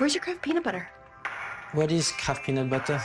Where's your craft peanut butter? What is craft peanut butter?